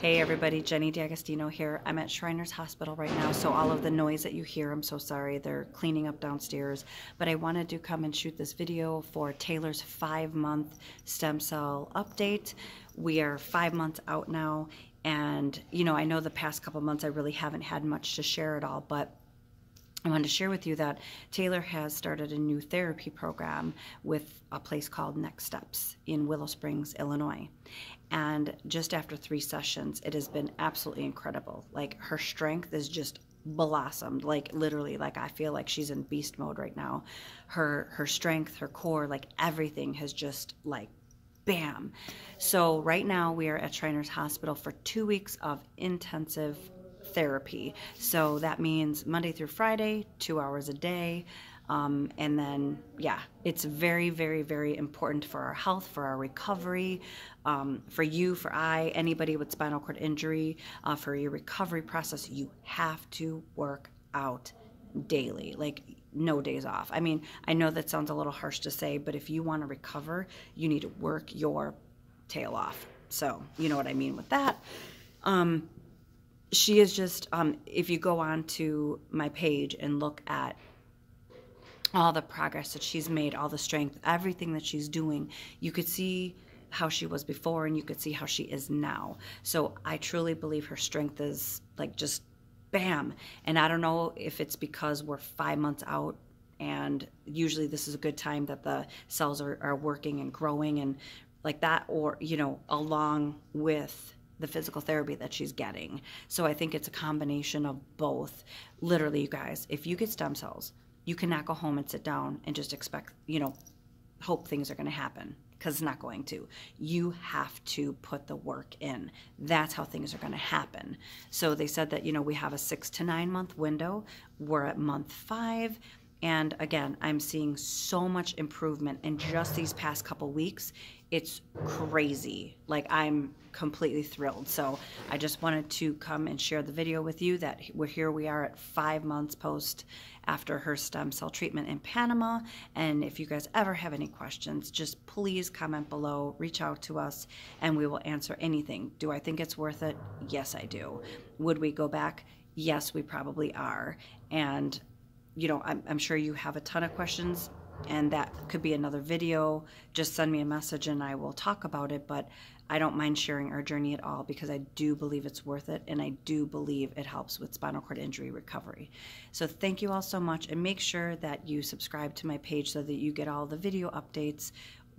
Hey everybody, Jenny D'Agostino here. I'm at Shriners Hospital right now, so all of the noise that you hear, I'm so sorry. They're cleaning up downstairs. But I wanted to come and shoot this video for Taylor's five month stem cell update. We are five months out now, and you know, I know the past couple months I really haven't had much to share at all, but I wanted to share with you that Taylor has started a new therapy program with a place called Next Steps in Willow Springs, Illinois. And just after three sessions, it has been absolutely incredible. Like her strength is just blossomed like literally like i feel like she's in beast mode right now her her strength her core like everything has just like bam so right now we are at shriners hospital for two weeks of intensive therapy. So that means Monday through Friday, two hours a day. Um, and then, yeah, it's very, very, very important for our health, for our recovery, um, for you, for I, anybody with spinal cord injury, uh, for your recovery process. You have to work out daily, like no days off. I mean, I know that sounds a little harsh to say, but if you want to recover, you need to work your tail off. So, you know what I mean with that. Um, she is just um, if you go on to my page and look at all the progress that she's made all the strength everything that she's doing you could see how she was before and you could see how she is now. So i truly believe her strength is like just bam. And i don't know if it's because we're five months out and usually this is a good time that the cells are, are working and growing and like that or you know along with the physical therapy that she's getting. So I think it's a combination of both. Literally, you guys, if you get stem cells, you cannot go home and sit down and just expect, you know, hope things are going to happen because it's not going to. You have to put the work in. That's how things are going to happen. So they said that, you know, we have a six to nine month window. We're at month five. And again, I'm seeing so much improvement in just these past couple weeks. It's crazy. Like, I'm completely thrilled. So, I just wanted to come and share the video with you that we're here. We are at five months post after her stem cell treatment in Panama. And if you guys ever have any questions, just please comment below, reach out to us, and we will answer anything. Do I think it's worth it? Yes, I do. Would we go back? Yes, we probably are. And you know, I'm, I'm sure you have a ton of questions and that could be another video. Just send me a message and I will talk about it. But I don't mind sharing our journey at all because I do believe it's worth it and I do believe it helps with spinal cord injury recovery. So thank you all so much and make sure that you subscribe to my page so that you get all the video updates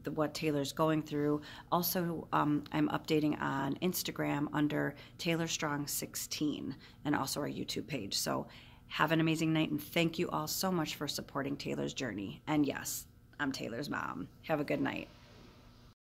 what Taylor's going through. Also, um, I'm updating on Instagram under Taylor Strong 16 and also our YouTube page. So have an amazing night, and thank you all so much for supporting Taylor's journey. And yes, I'm Taylor's mom. Have a good night.